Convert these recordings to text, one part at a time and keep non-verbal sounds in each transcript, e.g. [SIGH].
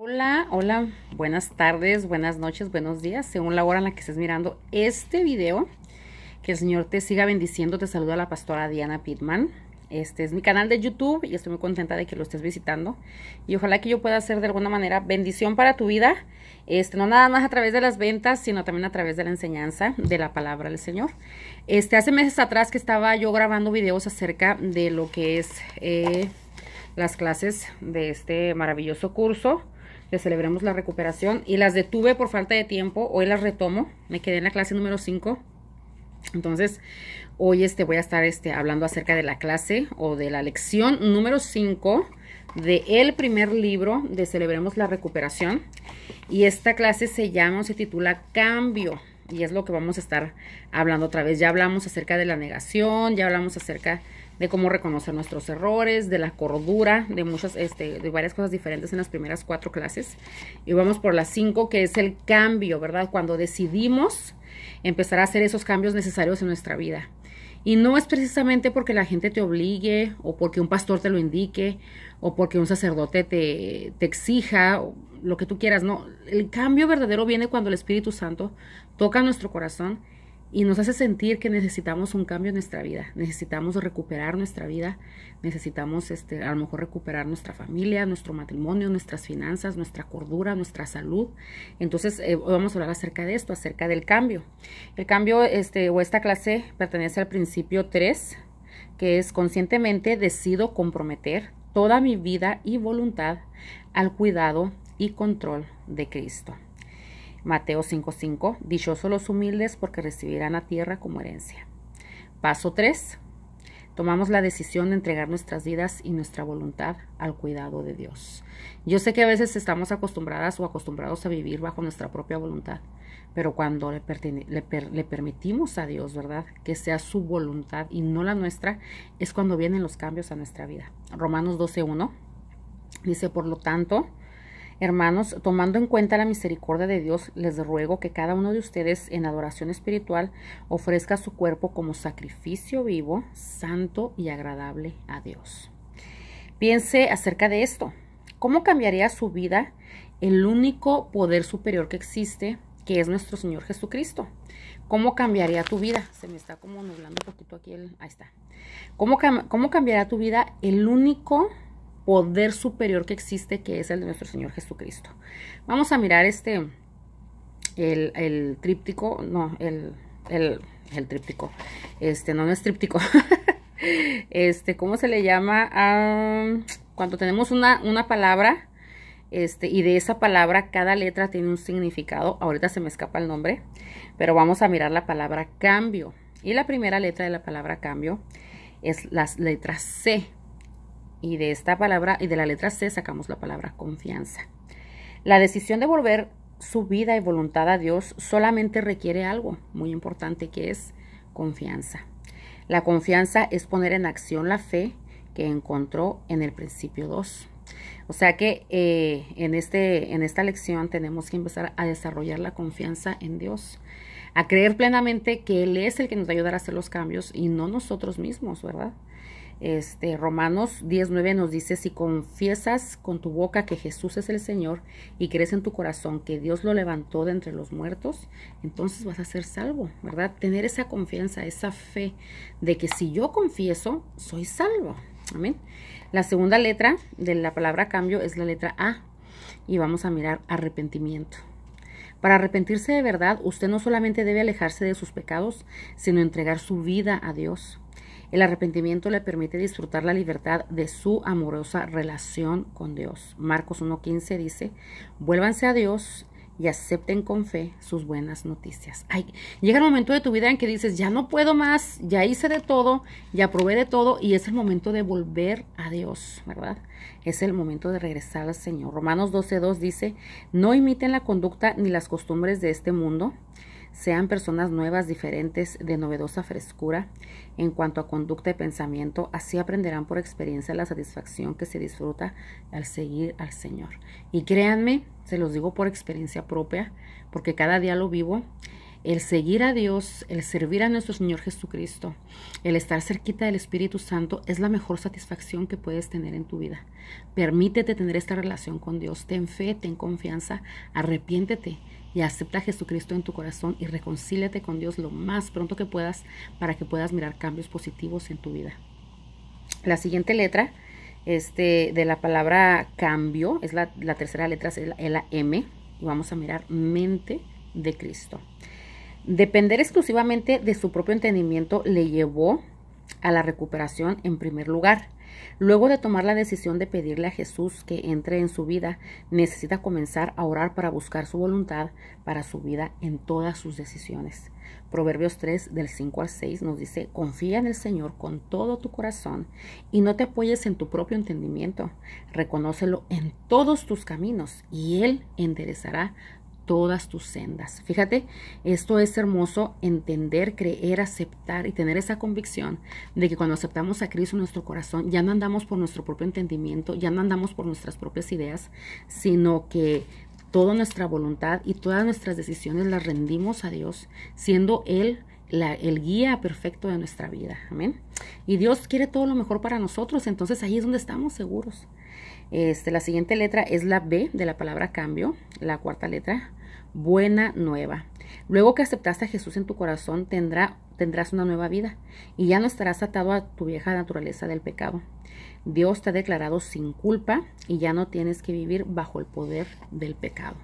Hola, hola, buenas tardes, buenas noches, buenos días, según la hora en la que estés mirando este video. Que el Señor te siga bendiciendo. Te saluda la pastora Diana Pittman. Este es mi canal de YouTube y estoy muy contenta de que lo estés visitando. Y ojalá que yo pueda hacer de alguna manera bendición para tu vida. Este, no nada más a través de las ventas, sino también a través de la enseñanza de la palabra del Señor. Este, hace meses atrás que estaba yo grabando videos acerca de lo que es eh, las clases de este maravilloso curso de Celebremos la Recuperación y las detuve por falta de tiempo. Hoy las retomo. Me quedé en la clase número 5. Entonces, hoy este, voy a estar este, hablando acerca de la clase o de la lección número 5 de el primer libro de Celebremos la Recuperación. Y esta clase se llama o se titula Cambio. Y es lo que vamos a estar hablando otra vez. Ya hablamos acerca de la negación, ya hablamos acerca de cómo reconocer nuestros errores, de la cordura, de muchas, este, de varias cosas diferentes en las primeras cuatro clases. Y vamos por las cinco, que es el cambio, ¿verdad? Cuando decidimos empezar a hacer esos cambios necesarios en nuestra vida. Y no es precisamente porque la gente te obligue o porque un pastor te lo indique o porque un sacerdote te, exija lo que tú quieras, no. El cambio verdadero viene cuando el Espíritu Santo toca nuestro corazón y nos hace sentir que necesitamos un cambio en nuestra vida, necesitamos recuperar nuestra vida, necesitamos este, a lo mejor recuperar nuestra familia, nuestro matrimonio, nuestras finanzas, nuestra cordura, nuestra salud. Entonces, eh, vamos a hablar acerca de esto, acerca del cambio. El cambio este, o esta clase pertenece al principio 3, que es conscientemente decido comprometer toda mi vida y voluntad al cuidado y control de Cristo. Mateo 5:5, dichosos los humildes porque recibirán a tierra como herencia. Paso 3. Tomamos la decisión de entregar nuestras vidas y nuestra voluntad al cuidado de Dios. Yo sé que a veces estamos acostumbradas o acostumbrados a vivir bajo nuestra propia voluntad, pero cuando le, le, permitimos a Dios, ¿verdad? Que sea su voluntad y no la nuestra, es cuando vienen los cambios a nuestra vida. Romanos 12.1 dice, por lo tanto, Hermanos, tomando en cuenta la misericordia de Dios, les ruego que cada uno de ustedes en adoración espiritual ofrezca su cuerpo como sacrificio vivo, santo y agradable a Dios. Piense acerca de esto. ¿Cómo cambiaría su vida el único poder superior que existe, que es nuestro Señor Jesucristo? ¿Cómo cambiaría tu vida? Se me está como nublando un poquito aquí el... Ahí está. ¿Cómo, cómo cambiaría tu vida el único poder superior que existe, que es el de nuestro Señor Jesucristo. Vamos a mirar este, el, tríptico, no, el, el, tríptico, este, no, es tríptico, [LAUGHS] este, ¿cómo se le llama? Cuando tenemos una, una palabra, este, y de esa palabra cada letra tiene un significado, ahorita se me escapa el nombre, pero vamos a mirar la palabra cambio, y la primera letra de la palabra cambio es la letra C, y de esta palabra y de la letra C sacamos la palabra confianza. La decisión de volver su vida y voluntad a Dios solamente requiere algo muy importante que es confianza. La confianza es poner en acción la fe que encontró en el principio 2. O sea que eh, en, este, en esta lección tenemos que empezar a desarrollar la confianza en Dios, a creer plenamente que Él es el que nos va a ayudar a hacer los cambios y no nosotros mismos, ¿verdad? Este, Romanos 19 nos dice, si confiesas con tu boca que Jesús es el Señor y crees en tu corazón que Dios lo levantó de entre los muertos, entonces vas a ser salvo, ¿verdad? Tener esa confianza, esa fe de que si yo confieso, soy salvo. Amén. La segunda letra de la palabra cambio es la letra A y vamos a mirar arrepentimiento. Para arrepentirse de verdad, usted no solamente debe alejarse de sus pecados, sino entregar su vida a Dios. El arrepentimiento le permite disfrutar la libertad de su amorosa relación con Dios. Marcos 1.15 dice, vuélvanse a Dios y acepten con fe sus buenas noticias. Ay, llega el momento de tu vida en que dices, ya no puedo más, ya hice de todo, ya probé de todo y es el momento de volver a Dios, ¿verdad? Es el momento de regresar al Señor. Romanos 12.2 dice, no imiten la conducta ni las costumbres de este mundo sean personas nuevas, diferentes, de novedosa frescura en cuanto a conducta y pensamiento, así aprenderán por experiencia la satisfacción que se disfruta al seguir al Señor. Y créanme, se los digo por experiencia propia, porque cada día lo vivo, el seguir a Dios, el servir a nuestro Señor Jesucristo, el estar cerquita del Espíritu Santo es la mejor satisfacción que puedes tener en tu vida. Permítete tener esta relación con Dios. Ten fe, ten confianza, arrepiéntete y acepta a Jesucristo en tu corazón y reconcíliate con Dios lo más pronto que puedas para que puedas mirar cambios positivos en tu vida. La siguiente letra este, de la palabra cambio es la, tercera letra, es la M, y vamos a mirar mente de Cristo. Depender exclusivamente de su propio entendimiento le llevó a la recuperación en primer lugar. Luego de tomar la decisión de pedirle a Jesús que entre en su vida, necesita comenzar a orar para buscar su voluntad para su vida en todas sus decisiones. Proverbios 3 del 5 al 6 nos dice, confía en el Señor con todo tu corazón y no te apoyes en tu propio entendimiento. Reconócelo en todos tus caminos y Él enderezará todas tus sendas. Fíjate, esto es hermoso entender, creer, aceptar y tener esa convicción de que cuando aceptamos a Cristo en nuestro corazón, ya no andamos por nuestro propio entendimiento, ya no andamos por nuestras propias ideas, sino que toda nuestra voluntad y todas nuestras decisiones las rendimos a Dios, siendo Él el guía perfecto de nuestra vida. Amén. Y Dios quiere todo lo mejor para nosotros, entonces ahí es donde estamos seguros. Este, la siguiente letra es la B de la palabra cambio, la cuarta letra, buena nueva. Luego que aceptaste a Jesús en tu corazón, tendrá, tendrás una nueva vida y ya no estarás atado a tu vieja naturaleza del pecado. Dios te ha declarado sin culpa y ya no tienes que vivir bajo el poder del pecado.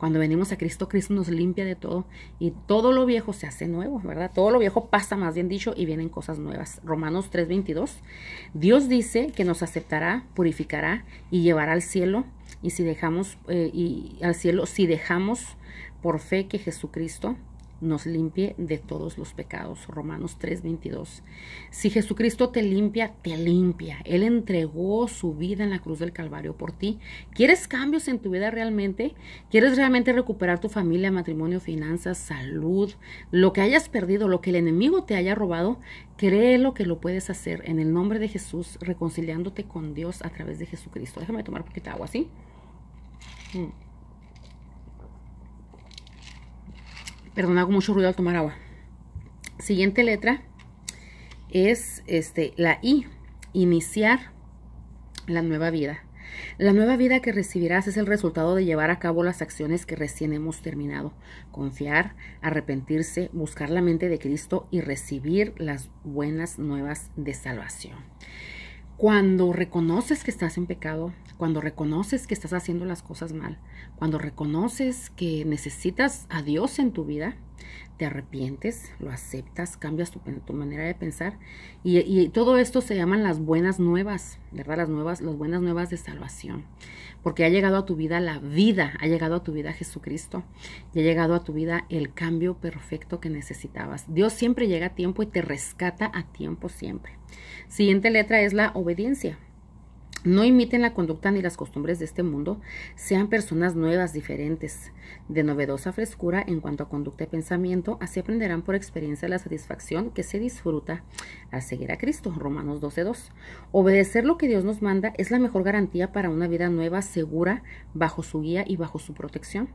Cuando venimos a Cristo, Cristo nos limpia de todo y todo lo viejo se hace nuevo, ¿verdad? Todo lo viejo pasa, más bien dicho, y vienen cosas nuevas. Romanos 3:22. Dios dice que nos aceptará, purificará y llevará al cielo. Y si dejamos, eh, y al cielo, si dejamos por fe que Jesucristo nos limpie de todos los pecados. Romanos 3:22. Si Jesucristo te limpia, te limpia. Él entregó su vida en la cruz del Calvario por ti. ¿Quieres cambios en tu vida realmente? ¿Quieres realmente recuperar tu familia, matrimonio, finanzas, salud? Lo que hayas perdido, lo que el enemigo te haya robado, créelo que lo puedes hacer en el nombre de Jesús, reconciliándote con Dios a través de Jesucristo. Déjame tomar un poquito de agua, ¿sí? Mm. Perdón, hago mucho ruido al tomar agua. Siguiente letra es este, la I, iniciar la nueva vida. La nueva vida que recibirás es el resultado de llevar a cabo las acciones que recién hemos terminado. Confiar, arrepentirse, buscar la mente de Cristo y recibir las buenas nuevas de salvación. Cuando reconoces que estás en pecado, cuando reconoces que estás haciendo las cosas mal, cuando reconoces que necesitas a Dios en tu vida, te arrepientes, lo aceptas, cambias tu, manera de pensar y, todo esto se llaman las buenas nuevas, ¿verdad? Las nuevas, las buenas nuevas de salvación, porque ha llegado a tu vida la vida, ha llegado a tu vida Jesucristo y ha llegado a tu vida el cambio perfecto que necesitabas. Dios siempre llega a tiempo y te rescata a tiempo siempre. Siguiente letra es la obediencia. No imiten la conducta ni las costumbres de este mundo, sean personas nuevas, diferentes, de novedosa frescura en cuanto a conducta y pensamiento, así aprenderán por experiencia la satisfacción que se disfruta al seguir a Cristo. Romanos 12.2. Obedecer lo que Dios nos manda es la mejor garantía para una vida nueva, segura, bajo su guía y bajo su protección.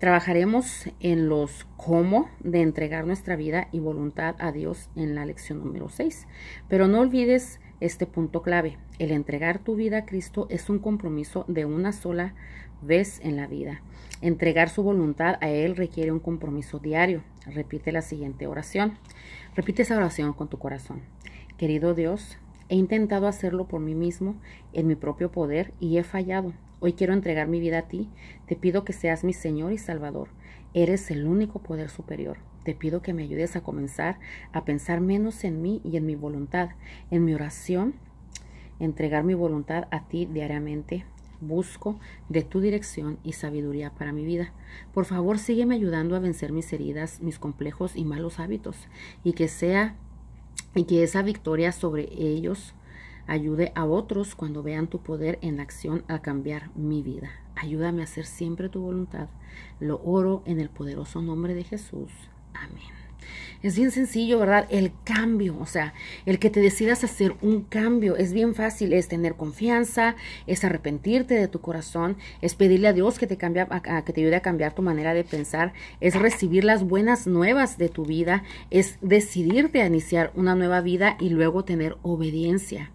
Trabajaremos en los cómo de entregar nuestra vida y voluntad a Dios en la lección número 6. Pero no olvides este punto clave. El entregar tu vida a Cristo es un compromiso de una sola vez en la vida. Entregar su voluntad a Él requiere un compromiso diario. Repite la siguiente oración. Repite esa oración con tu corazón. Querido Dios, he intentado hacerlo por mí mismo, en mi propio poder, y he fallado. Hoy quiero entregar mi vida a ti. Te pido que seas mi Señor y Salvador. Eres el único poder superior. Te pido que me ayudes a comenzar a pensar menos en mí y en mi voluntad. En mi oración, entregar mi voluntad a ti diariamente. Busco de tu dirección y sabiduría para mi vida. Por favor, sígueme ayudando a vencer mis heridas, mis complejos y malos hábitos y que sea y que esa victoria sobre ellos ayude a otros cuando vean tu poder en acción a cambiar mi vida. Ayúdame a hacer siempre tu voluntad. Lo oro en el poderoso nombre de Jesús. Amén. Es bien sencillo, ¿verdad? El cambio, o sea, el que te decidas hacer un cambio es bien fácil, es tener confianza, es arrepentirte de tu corazón, es pedirle a Dios que te cambie, a, que te ayude a cambiar tu manera de pensar, es recibir las buenas nuevas de tu vida, es decidirte a iniciar una nueva vida y luego tener obediencia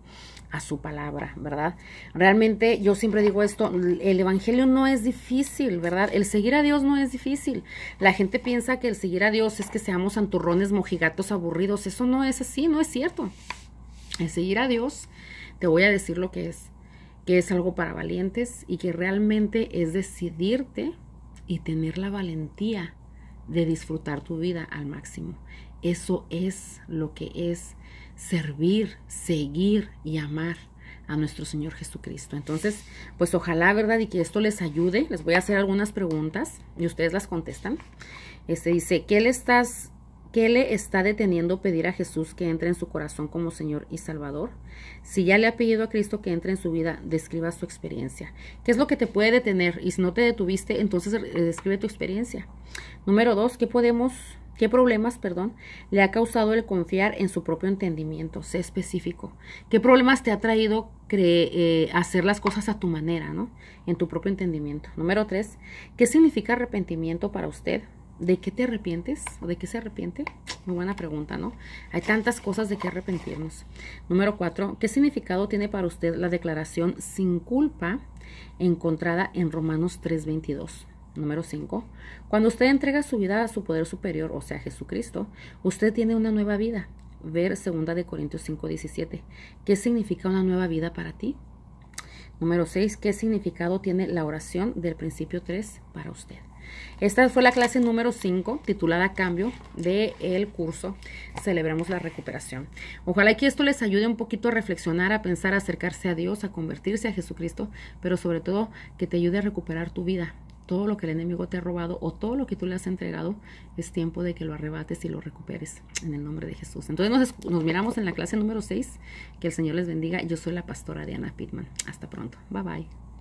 a su palabra, ¿verdad? Realmente yo siempre digo esto, el Evangelio no es difícil, ¿verdad? El seguir a Dios no es difícil. La gente piensa que el seguir a Dios es que seamos anturrones, mojigatos, aburridos. Eso no es así, no es cierto. El seguir a Dios, te voy a decir lo que es, que es algo para valientes y que realmente es decidirte y tener la valentía de disfrutar tu vida al máximo. Eso es lo que es servir, seguir y amar a nuestro Señor Jesucristo. Entonces, pues ojalá, ¿verdad? Y que esto les ayude. Les voy a hacer algunas preguntas y ustedes las contestan. Este dice, ¿qué le estás ¿Qué le está deteniendo pedir a Jesús que entre en su corazón como Señor y Salvador? Si ya le ha pedido a Cristo que entre en su vida, describa su experiencia. ¿Qué es lo que te puede detener? Y si no te detuviste, entonces eh, describe tu experiencia. Número dos, ¿qué podemos ¿Qué problemas, perdón, le ha causado el confiar en su propio entendimiento? Sé específico. ¿Qué problemas te ha traído eh, hacer las cosas a tu manera, ¿no? En tu propio entendimiento. Número tres, ¿qué significa arrepentimiento para usted? ¿De qué te arrepientes? ¿O de qué se arrepiente? Muy buena pregunta, ¿no? Hay tantas cosas de qué arrepentirnos. Número cuatro, ¿qué significado tiene para usted la declaración sin culpa encontrada en Romanos 3.22? Número 5. Cuando usted entrega su vida a su poder superior, o sea, Jesucristo, usted tiene una nueva vida. Ver 2 de Corintios 5, 17. ¿Qué significa una nueva vida para ti? Número 6. ¿Qué significado tiene la oración del principio 3 para usted? Esta fue la clase número 5, titulada Cambio, del el curso Celebremos la Recuperación. Ojalá que esto les ayude un poquito a reflexionar, a pensar, a acercarse a Dios, a convertirse a Jesucristo, pero sobre todo que te ayude a recuperar tu vida, todo lo que el enemigo te ha robado o todo lo que tú le has entregado, es tiempo de que lo arrebates y lo recuperes en el nombre de Jesús. Entonces nos, miramos en la clase número 6. Que el Señor les bendiga. Yo soy la pastora Diana Pittman. Hasta pronto. Bye bye.